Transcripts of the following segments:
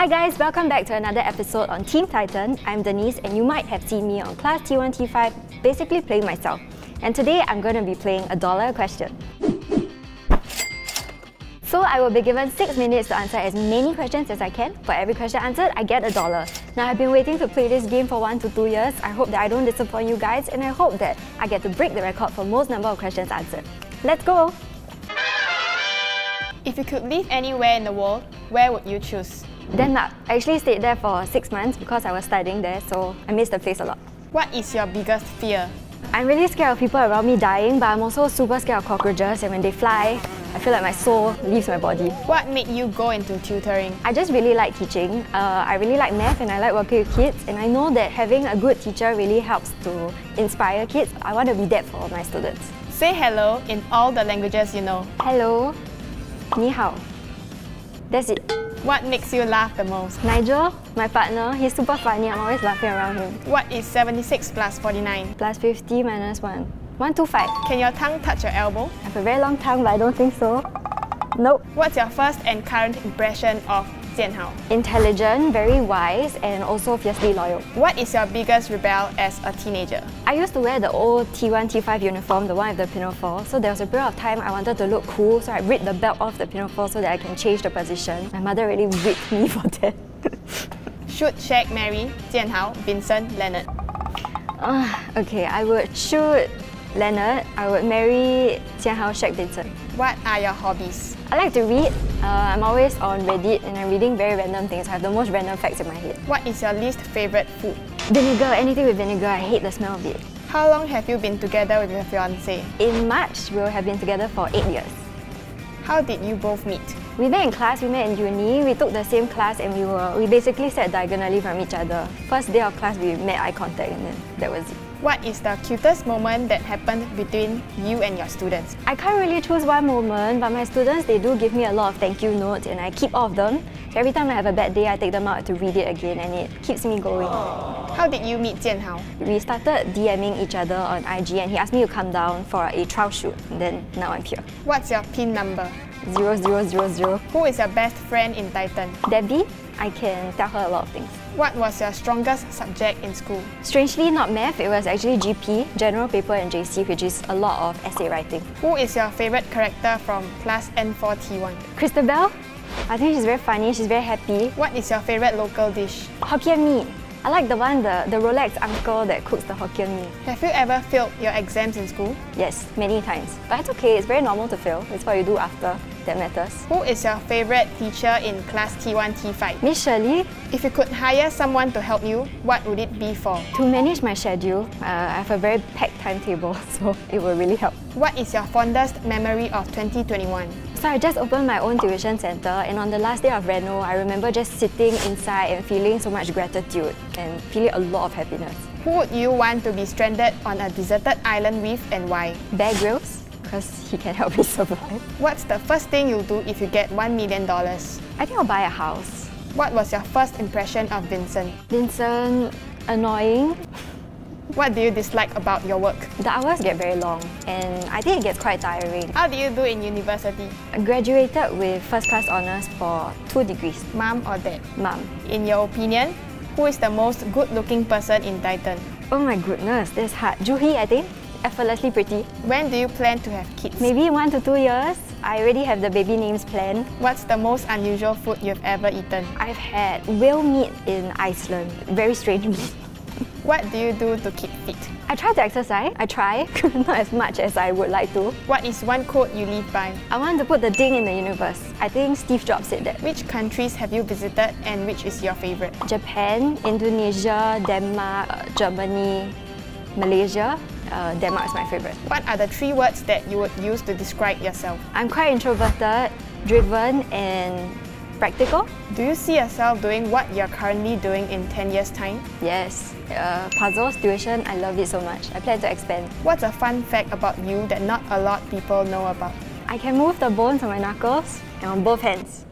Hi guys, welcome back to another episode on Team Titan. I'm Denise and you might have seen me on Class T1, T5 basically playing myself. And today I'm going to be playing a dollar question. So I will be given 6 minutes to answer as many questions as I can. For every question answered, I get a dollar. Now I've been waiting to play this game for 1 to 2 years. I hope that I don't disappoint you guys and I hope that I get to break the record for most number of questions answered. Let's go! If you could live anywhere in the world, where would you choose? Denmark. I actually stayed there for 6 months because I was studying there so I miss the place a lot. What is your biggest fear? I'm really scared of people around me dying but I'm also super scared of cockroaches and when they fly, I feel like my soul leaves my body. What made you go into tutoring? I just really like teaching. Uh, I really like math and I like working with kids and I know that having a good teacher really helps to inspire kids. I want to be that for my students. Say hello in all the languages you know. Hello, ni hao. That's it. What makes you laugh the most? Nigel, my partner, he's super funny. I'm always laughing around him. What is 76 plus 49? Plus 50 minus 1. 125. Can your tongue touch your elbow? I have a very long tongue but I don't think so. Nope. What's your first and current impression of Jian Hao? Intelligent, very wise, and also fiercely loyal. What is your biggest rebel as a teenager? I used to wear the old T1, T5 uniform, the one with the pinafore. So there was a period of time I wanted to look cool, so I ripped the belt off the pinafore so that I can change the position. My mother really whipped me for that. Should Shaq marry Jian Hao, Vincent, Leonard? Uh, okay, I would shoot Leonard. I would marry Jian Hao Shaq Vincent. What are your hobbies? I like to read. Uh, I'm always on Reddit and I'm reading very random things. I have the most random facts in my head. What is your least favorite food? Vinegar, anything with vinegar, I hate the smell of it. How long have you been together with your fiance? In March, we will have been together for 8 years. How did you both meet? We met in class, we met in uni, we took the same class and we were we basically sat diagonally from each other. First day of class we met eye contact and then that was it. What is the cutest moment that happened between you and your students? I can't really choose one moment, but my students they do give me a lot of thank you notes and I keep all of them. So every time I have a bad day, I take them out to read it again and it keeps me going. How did you meet Jian Hao? We started DMing each other on IG and he asked me to come down for a trial shoot and then now I'm here. What's your PIN number? 0000. Who is your best friend in Titan? Debbie, I can tell her a lot of things. What was your strongest subject in school? Strangely, not math, it was actually GP, General Paper and JC, which is a lot of essay writing. Who is your favorite character from Class N4T1? Christabel, I think she's very funny, she's very happy. What is your favorite local dish? Hokkien Mee. I like the one, the, the Rolex uncle that cooks the Hokkien Mee. Have you ever failed your exams in school? Yes, many times. But it's okay, it's very normal to fail. It's what you do after that matters. Who is your favorite teacher in Class T1, T5? Miss Shirley, If you could hire someone to help you, what would it be for? to manage my schedule, uh, I have a very packed timetable, so it will really help. What is your fondest memory of 2021? So I just opened my own tuition center and on the last day of Reno, I remember just sitting inside and feeling so much gratitude and feeling a lot of happiness. Who would you want to be stranded on a deserted island with and why? Bear Grylls, because he can help me survive. What's the first thing you'll do if you get $1 million? I think I'll buy a house. What was your first impression of Vincent? Vincent, annoying. What do you dislike about your work? The hours get very long and I think it gets quite tiring. How do you do in university? I graduated with first class honours for two degrees. Mom or dad? Mom. In your opinion, who is the most good-looking person in Titan? Oh my goodness, that's hard. Juhi, I think. Effortlessly pretty. When do you plan to have kids? Maybe one to two years. I already have the baby names planned. What's the most unusual food you've ever eaten? I've had whale meat in Iceland. Very strange meat. What do you do to keep fit? I try to exercise. I try, not as much as I would like to. What is one quote you live by? I want to put the ding in the universe. I think Steve Jobs said that. Which countries have you visited and which is your favorite? Japan, Indonesia, Denmark, Germany, Malaysia. Uh, Denmark is my favorite. What are the three words that you would use to describe yourself? I'm quite introverted, driven, and practical. Do you see yourself doing what you're currently doing in 10 years' time? Yes, uh, puzzles, tuition, I love it so much. I plan to expand. What's a fun fact about you that not a lot people know about? I can move the bones on my knuckles and on both hands.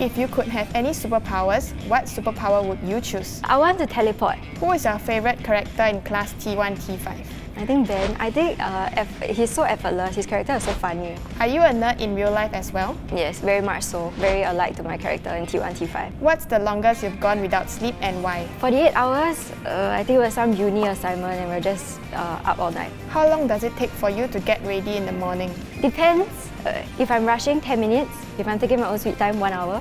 If you could have any superpowers, what superpower would you choose? I want to teleport. Who is your favorite character in Class T1, T5? I think Ben. I think uh, he's so effortless. His character is so funny. Are you a nerd in real life as well? Yes, very much so. Very alike to my character in T1, T5. What's the longest you've gone without sleep and why? 48 hours. Uh, I think it was some uni assignment and we're just uh, up all night. How long does it take for you to get ready in the morning? Depends. Uh, if I'm rushing, 10 minutes. If I'm taking my own sweet time, one hour.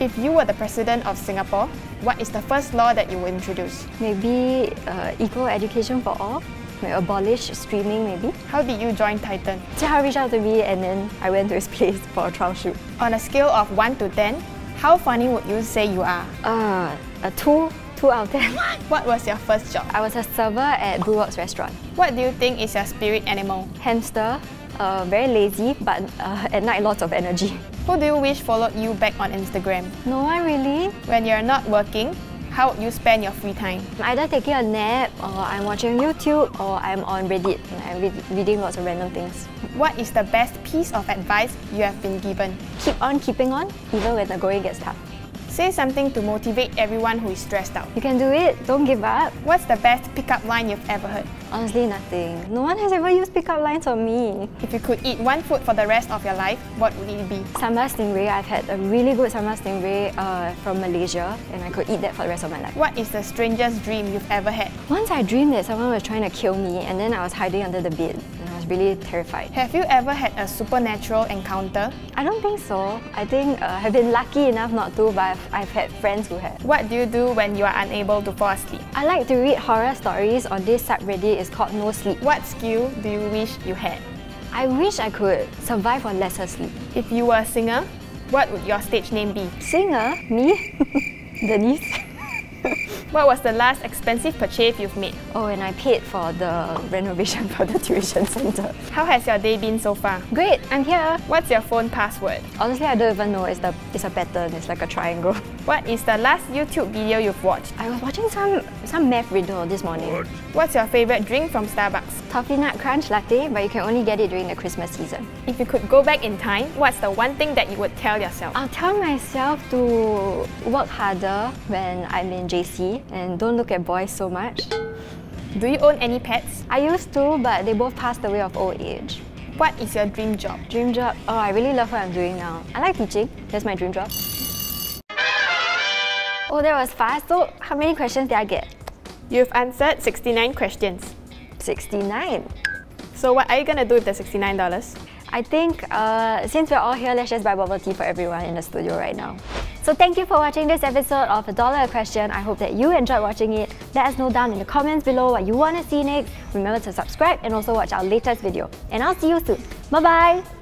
If you were the president of Singapore, what is the first law that you would introduce? Maybe uh, equal education for all. Like abolish streaming maybe. How did you join Titan? Jia reached out to me and then I went to his place for a trial shoot. On a scale of 1 to 10, how funny would you say you are? Uh, a 2, 2 out of 10. What was your first job? I was a server at Brewerkz restaurant. What do you think is your spirit animal? Hamster. Uh, very lazy, but uh, at night lots of energy. Who do you wish followed you back on Instagram? No one really. When you're not working, how would you spend your free time? I'm either taking a nap, or I'm watching YouTube, or I'm on Reddit and I'm re reading lots of random things. What is the best piece of advice you have been given? Keep on keeping on, even when the going gets tough. Say something to motivate everyone who is stressed out. You can do it, don't give up. What's the best pickup line you've ever heard? Honestly, nothing. No one has ever used pickup lines on me. If you could eat one food for the rest of your life, what would it be? Sambal stingray. I've had a really good sambal stingray uh, from Malaysia and I could eat that for the rest of my life. What is the strangest dream you've ever had? Once I dreamed that someone was trying to kill me and then I was hiding under the bed really terrified. Have you ever had a supernatural encounter? I don't think so. I think uh, I've been lucky enough not to, but I've, I've had friends who have. What do you do when you are unable to fall asleep? I like to read horror stories on this subreddit. It's called No Sleep. What skill do you wish you had? I wish I could survive on lesser sleep. If you were a singer, what would your stage name be? Singer? Me? Denise? what was the last expensive purchase you've made? Oh, and I paid for the renovation for the tuition center. How has your day been so far? Great, I'm here. What's your phone password? Honestly, I don't even know. It's, the, it's a pattern, it's like a triangle. What is the last YouTube video you've watched? I was watching some, some math riddle this morning. What? What's your favorite drink from Starbucks? Toffee Nut Crunch Latte, but you can only get it during the Christmas season. If you could go back in time, what's the one thing that you would tell yourself? I'll tell myself to work harder when I'm in JC and don't look at boys so much. Do you own any pets? I used to, but they both passed away of old age. What is your dream job? Dream job? Oh, I really love what I'm doing now. I like teaching. That's my dream job. Oh, that was fast. So, how many questions did I get? You've answered 69 questions. 69? So what are you gonna do with the $69? I think uh, since we're all here, let's just buy bubble tea for everyone in the studio right now. So thank you for watching this episode of A Dollar a Question. I hope that you enjoyed watching it. Let us know down in the comments below what you want to see next. Remember to subscribe and also watch our latest video. And I'll see you soon. Bye bye!